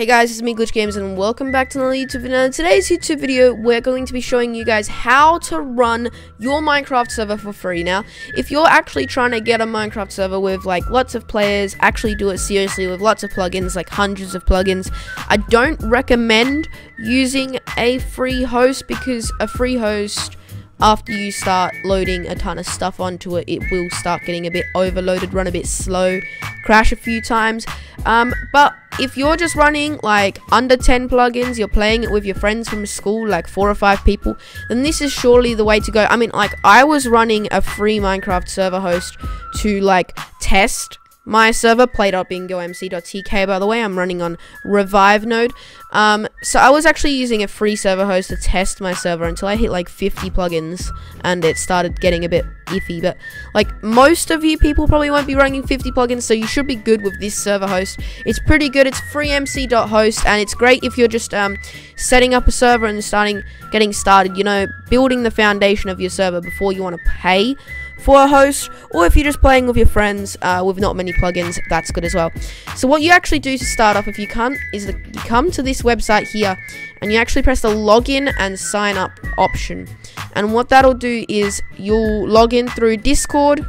Hey guys, it's me Glitch Gamez and welcome back to another YouTube video. In today's YouTube video, we're going to be showing you guys how to run your Minecraft server for free. Now, if you're actually trying to get a Minecraft server with like lots of players, actually do it seriously with lots of plugins, like hundreds of plugins, I don't recommend using a free host because a free host after you start loading a ton of stuff onto it, it will start getting a bit overloaded, run a bit slow, crash a few times. Um, but if you're just running like under 10 plugins, you're playing it with your friends from school, like four or five people, then this is surely the way to go. I mean, like, I was running a free Minecraft server host to like test my server, play.bingomc.tk, by the way, I'm running on Revive node. Um, so I was actually using a free server host to test my server until I hit like 50 plugins and it started getting a bit iffy. But like most of you people probably won't be running 50 plugins, so you should be good with this server host. It's pretty good. It's freemc.host and it's great if you're just um, setting up a server and starting getting started. You know, building the foundation of your server before you want to pay for a host, or if you're just playing with your friends uh, with not many plugins, that's good as well. So what you actually do to start off, if you can't, is that you come to this website here, and you actually press the login and sign up option. And what that'll do is you'll log in through Discord.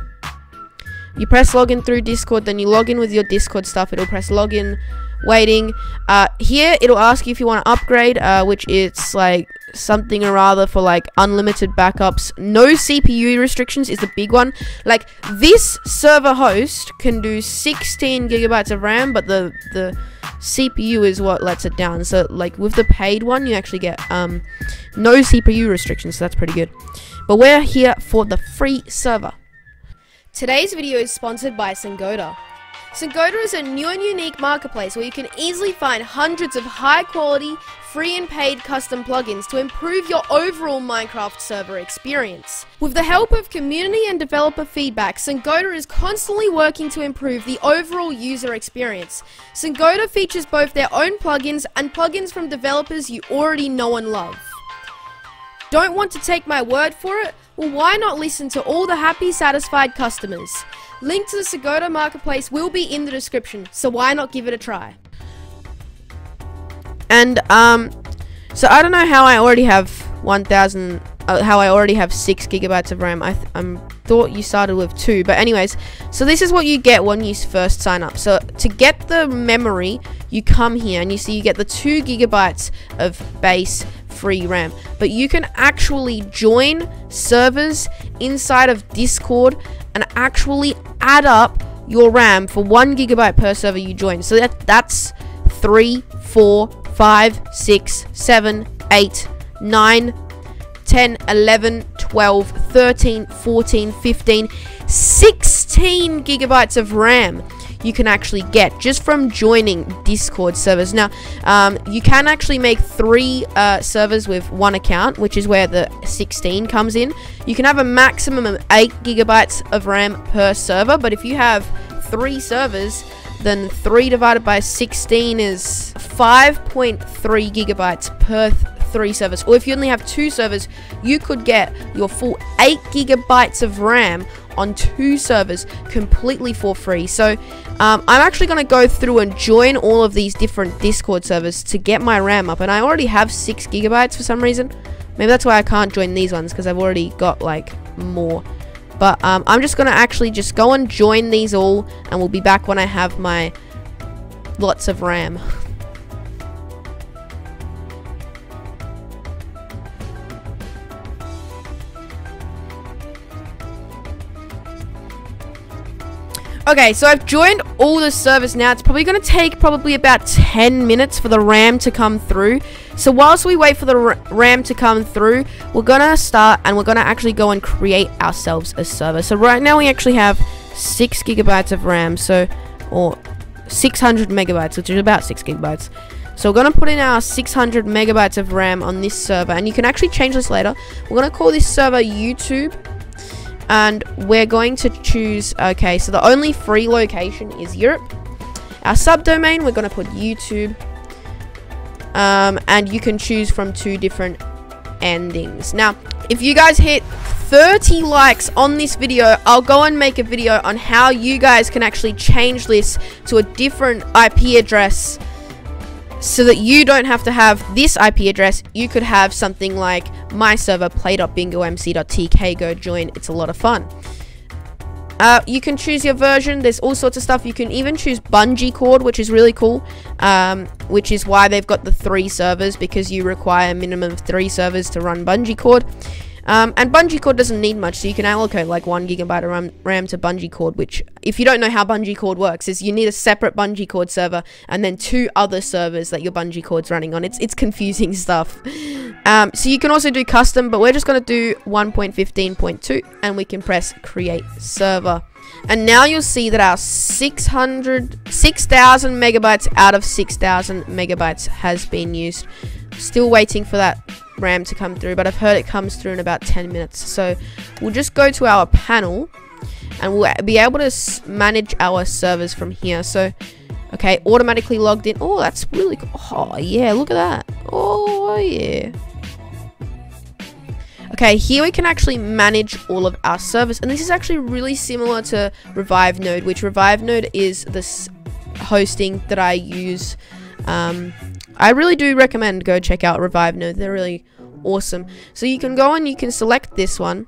You press login through Discord, then you log in with your Discord stuff. It'll press login, waiting. Uh, here, it'll ask you if you want to upgrade, uh, which it's like something or other for like unlimited backups. No CPU restrictions is the big one. Like this server host can do 16 gigabytes of RAM, but the the CPU is what lets it down. So like with the paid one, you actually get um no CPU restrictions. So that's pretty good. But we're here for the free server. Today's video is sponsored by Songoda. Songoda is a new and unique marketplace where you can easily find hundreds of high quality, free and paid custom plugins to improve your overall Minecraft server experience. With the help of community and developer feedback, Songoda is constantly working to improve the overall user experience. Songoda features both their own plugins and plugins from developers you already know and love. Don't want to take my word for it? Well, why not listen to all the happy, satisfied customers? Link to the Songoda Marketplace will be in the description, so why not give it a try? And, um, so I don't know how I already have 1,000, uh, how I already have 6 gigabytes of RAM. I I'm thought you started with 2, but anyways, so this is what you get when you first sign up. So to get the memory, you come here and you see you get the 2 gigabytes of base free RAM. But you can actually join servers inside of Discord and actually add up your RAM for one gigabyte per server you join. So that that's three, four, five, six, seven, eight, nine, 10, 11, 12, 13, 14, 15, 16 gigabytes of RAM you can actually get just from joining Discord servers. Now, um, you can actually make three uh, servers with one account, which is where the 16 comes in. You can have a maximum of 8 gigabytes of RAM per server, but if you have three servers, then 3 divided by 16 is 5.3 gigabytes per three servers. Or if you only have two servers, you could get your full 8 gigabytes of RAM on two servers completely for free. So um, I'm actually going to go through and join all of these different Discord servers to get my RAM up. And I already have 6 gigabytes for some reason. Maybe that's why I can't join these ones because I've already got like more. But um, I'm just going to actually just go and join these all and we'll be back when I have my lots of RAM. Okay, so I've joined all the servers now. It's probably going to take probably about 10 minutes for the RAM to come through. So whilst we wait for the RAM to come through, we're going to start and we're going to actually go and create ourselves a server. So right now we actually have 6 gigabytes of RAM, so or 600 megabytes, which is about 6 gigabytes. So we're going to put in our 600 megabytes of RAM on this server, and you can actually change this later. We're going to call this server YouTube and we're going to choose okay so the only free location is Europe. Our subdomain we're going to put YouTube. Um, and you can choose from two different endings. Now if you guys hit 30 likes on this video I'll go and make a video on how you guys can actually change this to a different IP address so that you don't have to have this IP address, you could have something like my server play.bingomc.tk go join. It's a lot of fun. Uh, you can choose your version. There's all sorts of stuff. You can even choose BungeeCord, which is really cool. Um, which is why they've got the three servers because you require a minimum of three servers to run BungeeCord. Um, and BungeeCord doesn't need much, so you can allocate like one gigabyte of RAM, RAM to BungeeCord. Which, if you don't know how BungeeCord works, is you need a separate BungeeCord server and then two other servers that your BungeeCord's running on. It's it's confusing stuff. Um, so you can also do custom, but we're just gonna do 1.15.2, and we can press create server. And now you'll see that our 600, 6,000 megabytes out of 6,000 megabytes has been used. Still waiting for that RAM to come through, but I've heard it comes through in about 10 minutes. So we'll just go to our panel and we'll be able to manage our servers from here. So, okay, automatically logged in. Oh, that's really cool. Oh, yeah, look at that. Oh, yeah. Okay, here we can actually manage all of our servers. And this is actually really similar to Revive Node, which Revive Node is this hosting that I use. Um, I really do recommend go check out Revive Node. They're really awesome. So you can go and you can select this one.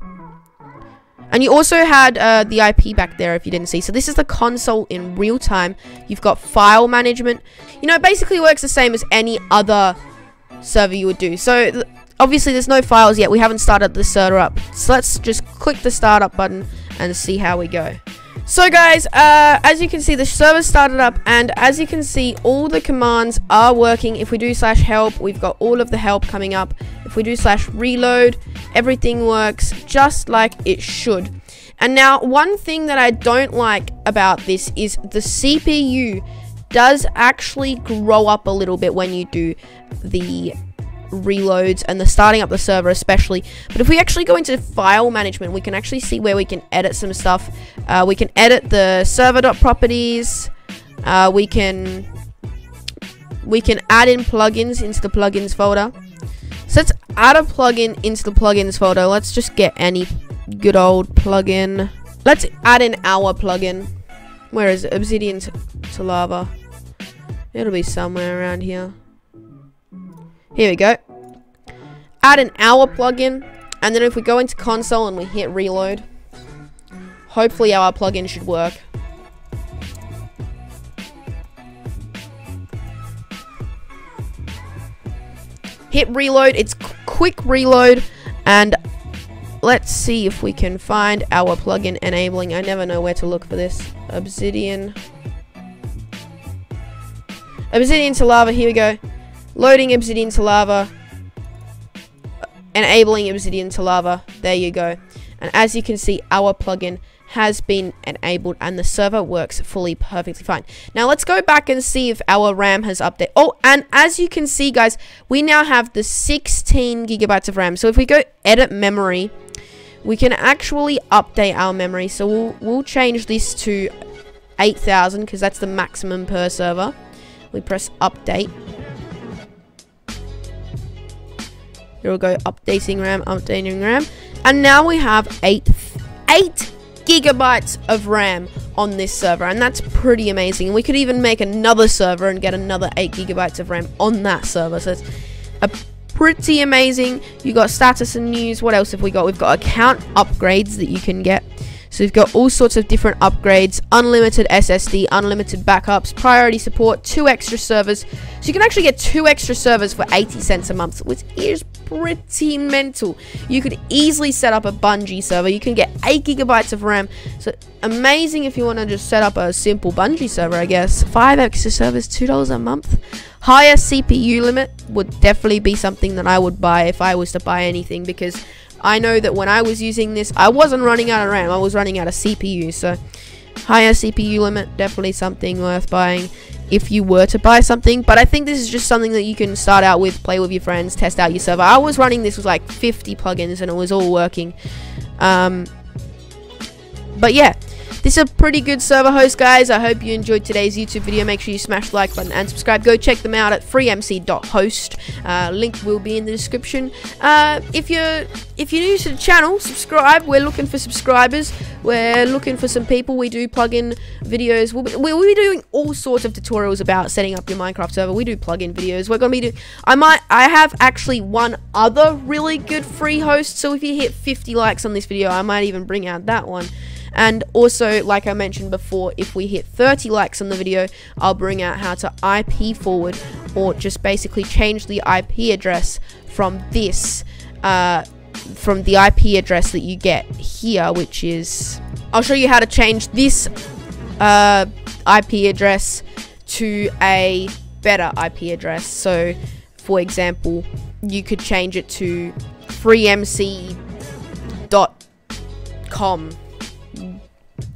And you also had uh, the IP back there if you didn't see. So this is the console in real time. You've got file management. You know, it basically works the same as any other server you would do. So obviously there's no files yet. We haven't started the server up. So let's just click the startup button and see how we go. So guys, uh, as you can see, the server started up, and as you can see, all the commands are working. If we do slash help, we've got all of the help coming up. If we do slash reload, everything works just like it should. And now, one thing that I don't like about this is the CPU does actually grow up a little bit when you do the reloads and the starting up the server especially. But if we actually go into file management, we can actually see where we can edit some stuff. Uh, we can edit the server.properties. Uh, we can we can add in plugins into the plugins folder. So let's add a plugin into the plugins folder. Let's just get any good old plugin. Let's add in our plugin. Where is it? Obsidian to, to lava. It'll be somewhere around here. Here we go. Add an hour plugin. And then if we go into console and we hit reload, hopefully our plugin should work. Hit reload. It's quick reload. And let's see if we can find our plugin enabling. I never know where to look for this. Obsidian. Obsidian to lava. Here we go. Loading obsidian to lava. Enabling obsidian to lava. There you go. And as you can see, our plugin has been enabled and the server works fully perfectly fine. Now let's go back and see if our RAM has updated. Oh, and as you can see, guys, we now have the 16 gigabytes of RAM. So if we go edit memory, we can actually update our memory. So we'll, we'll change this to 8,000 because that's the maximum per server. We press update. Here we go, updating RAM, updating RAM. And now we have eight, eight gigabytes of RAM on this server. And that's pretty amazing. We could even make another server and get another eight gigabytes of RAM on that server. So it's a pretty amazing. You got status and news. What else have we got? We've got account upgrades that you can get. So we've got all sorts of different upgrades, unlimited SSD, unlimited backups, priority support, two extra servers. So you can actually get two extra servers for 80 cents a month, which is pretty mental. You could easily set up a Bungie server. You can get 8 gigabytes of RAM. So amazing if you want to just set up a simple Bungie server, I guess. 5 extra servers, $2 a month. Higher CPU limit would definitely be something that I would buy if I was to buy anything because I know that when I was using this, I wasn't running out of RAM. I was running out of CPU. So higher CPU limit, definitely something worth buying if you were to buy something. But I think this is just something that you can start out with, play with your friends, test out your server. I was running this with like 50 plugins and it was all working. Um, but yeah, this is a pretty good server host, guys. I hope you enjoyed today's YouTube video. Make sure you smash the like button and subscribe. Go check them out at freemc.host. Uh, link will be in the description. Uh, if you're if you're new to the channel, subscribe. We're looking for subscribers. We're looking for some people. We do plug-in videos. We'll be, we'll be doing all sorts of tutorials about setting up your Minecraft server. We do plug-in videos. We're gonna be doing. I might. I have actually one other really good free host. So if you hit 50 likes on this video, I might even bring out that one. And also, like I mentioned before, if we hit 30 likes on the video, I'll bring out how to IP forward or just basically change the IP address from this, uh, from the IP address that you get here, which is, I'll show you how to change this uh, IP address to a better IP address. So, for example, you could change it to freemc.com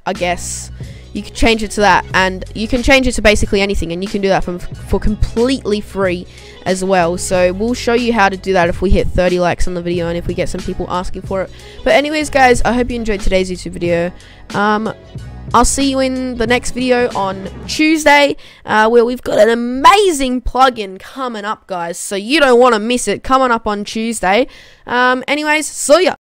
I guess. You can change it to that, and you can change it to basically anything, and you can do that from for completely free as well. So we'll show you how to do that if we hit 30 likes on the video and if we get some people asking for it. But anyways, guys, I hope you enjoyed today's YouTube video. Um, I'll see you in the next video on Tuesday, uh, where we've got an amazing plugin coming up, guys. So you don't want to miss it. Coming up on Tuesday. Um, anyways, see ya.